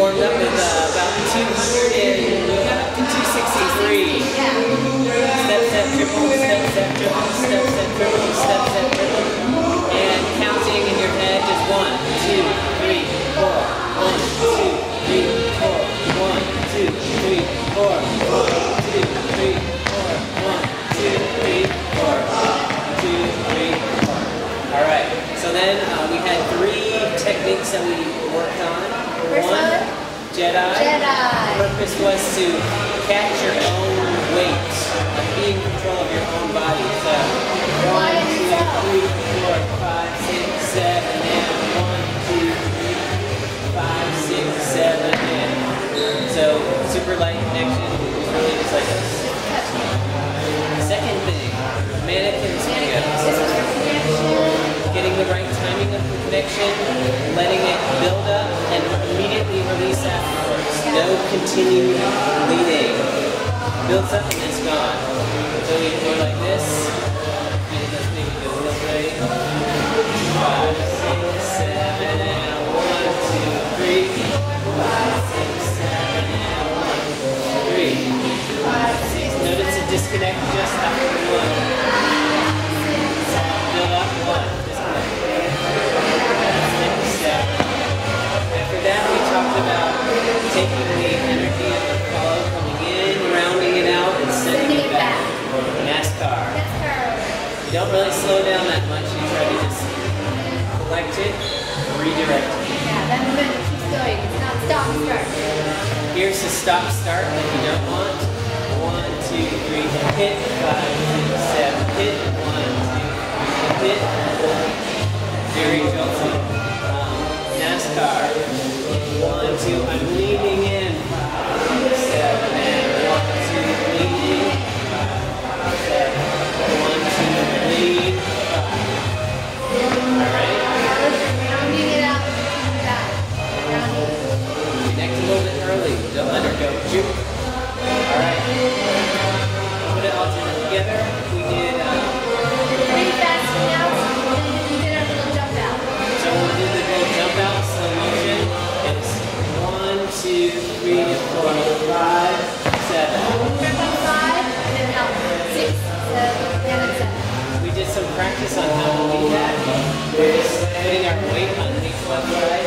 warmed up with uh, about 200 and we got up to 263. Yeah. Step, step, triple, step, step, triple, step, Uh, techniques that we worked on. One? Jedi. Jedi. purpose was to catch your own weight, like be in control of your own body. So one, two, three, four, five, six, seven, and one, two, three, five, six, seven, and so super light connection No continued leading. Builds up and it's gone. So we go like this. And let's maybe go this way. Five, six, seven, and one, two, three. Five, six, seven, and one, three. Five, six, Notice a disconnect just after one. Slow down that much. You try to just collect it, redirect it. Yeah, that momentum keeps going. It's not stop, start. Here's the stop start that you don't want. One, two, three, hit, five, six, seven, hit, one, two, three, hit. Very jolty. Um, NASCAR. One, two, I'm underneath one